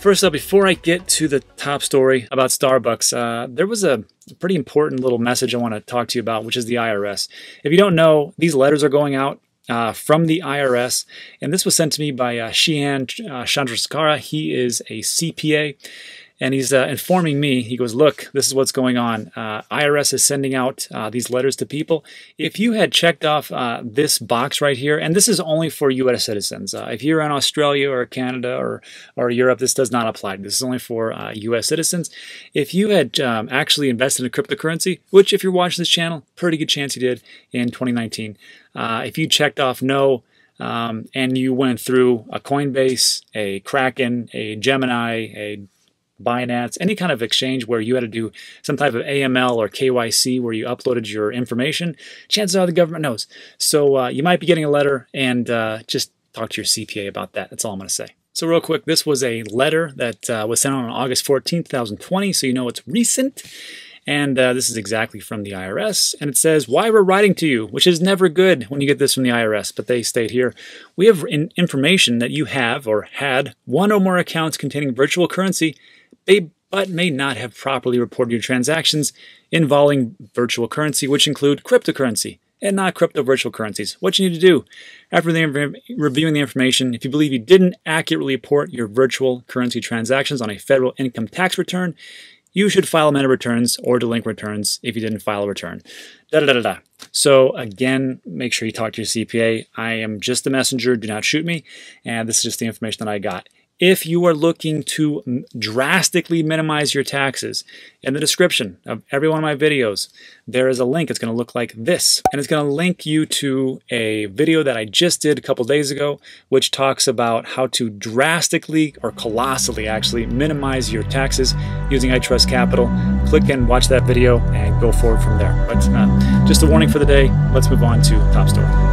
First up, before I get to the top story about Starbucks, uh, there was a pretty important little message I want to talk to you about, which is the IRS. If you don't know, these letters are going out uh, from the IRS, and this was sent to me by uh, Shehan uh, Chandrasekera. He is a CPA and he's uh, informing me. He goes, "Look, this is what's going on. Uh, IRS is sending out uh, these letters to people. If you had checked off uh, this box right here, and this is only for U.S. citizens. Uh, if you're in Australia or Canada or or Europe, this does not apply. This is only for U.S. Uh, citizens. If you had um, actually invested in cryptocurrency, which if you're watching this channel, pretty good chance you did in 2019. if you checked off no." Um, and you went through a Coinbase, a Kraken, a Gemini, a Binance, any kind of exchange where you had to do some type of AML or KYC where you uploaded your information, chances are the government knows. So uh, you might be getting a letter and uh, just talk to your CPA about that. That's all I'm going to say. So real quick, this was a letter that uh, was sent on August 14, 2020, so you know it's recent. And uh, this is exactly from the IRS. And it says, Why we're writing to you, which is never good when you get this from the IRS. But they state here, We have information that you have or had one or more accounts containing virtual currency they but may not have properly reported your transactions involving virtual currency, which include cryptocurrency and not crypto virtual currencies. What you need to do after the, reviewing the information, if you believe you didn't accurately report your virtual currency transactions on a federal income tax return, you should file amended returns or delinquent returns if you didn't file a return. Da da da da. So again, make sure you talk to your CPA. I am just the messenger. Do not shoot me. And this is just the information that I got. If you are looking to drastically minimize your taxes, in the description of every one of my videos, there is a link. It's going to look like this. And it's going to link you to a video that I just did a couple days ago, which talks about how to drastically or colossally actually minimize your taxes using iTrustCapital. Click and watch that video and go forward from there. But uh, just a warning for the day. Let's move on to top story.